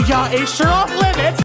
media is sure off limits.